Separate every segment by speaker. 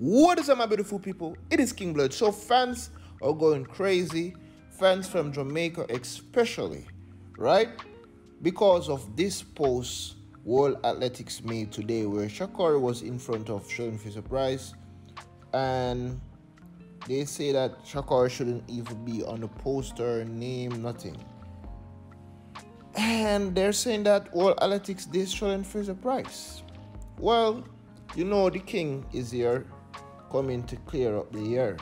Speaker 1: What is up, my beautiful people? It is King Blood. So fans are going crazy. Fans from Jamaica, especially, right? Because of this post World Athletics made today, where Sha'Carri was in front of Shelly-Ann Fraser-Pryce, and they say that Sha'Carri shouldn't even be on the poster, name, nothing. And they're saying that World Athletics this Shelly-Ann Fraser-Pryce. Well, you know the king is here coming to clear up the air.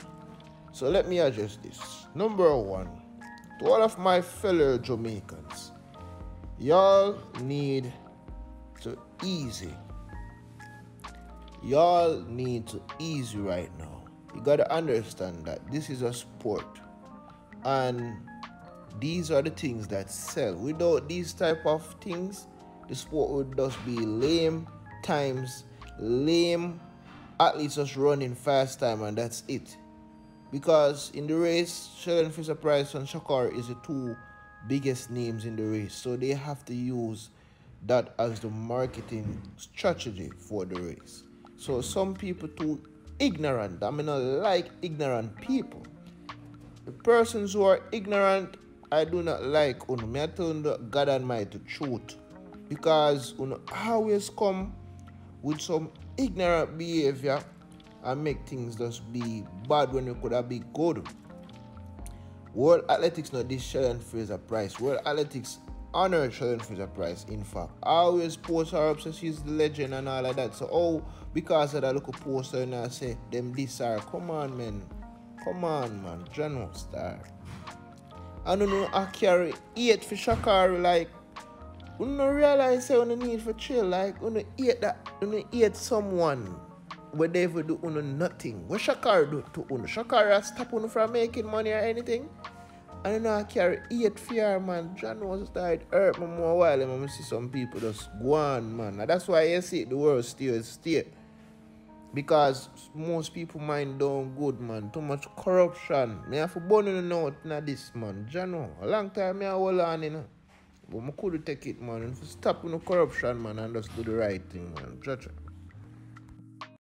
Speaker 1: So let me address this. Number one, to all of my fellow Jamaicans, y'all need to easy. Y'all need to easy right now. You gotta understand that this is a sport and these are the things that sell. Without these type of things, the sport would just be lame times lame athletes just running fast time and that's it. Because in the race, Shelly-Ann Fraser-Pryce and Sha'Carri is the two biggest names in the race. So they have to use that as the marketing strategy for the race. So some people too ignorant. I mean not like ignorant people. The persons who are ignorant, I do not like. Me I tell God Almighty truth. Because uno always come with some ignorant behavior and make things just be bad when it could have been good. World Athletics not this Shelly-Ann Fraser-Pryce. World Athletics honor Shelly-Ann Fraser-Pryce. In fact, always post her up so she's the legend and all of that. So oh because of that little poster and I say them this are come on man. Come on man, general star. I don't know I carry eight for Sha'Carri like you realize say you need for chill like you eat that you eat someone where they ever do you nothing. What Sha'Carri do to you Sha'Carri stop you from making money or anything? I don't know I carry eight fear man. John was started hurt me more while and I see some people just go on man. That's why you see the world still is still. because most people mind doing good man. Too much corruption. Me have to burn in the note in this man. John a long time me I hold on you know but I could take it, man. Stop with no corruption, man, and just do the right thing, man. Cha-cha.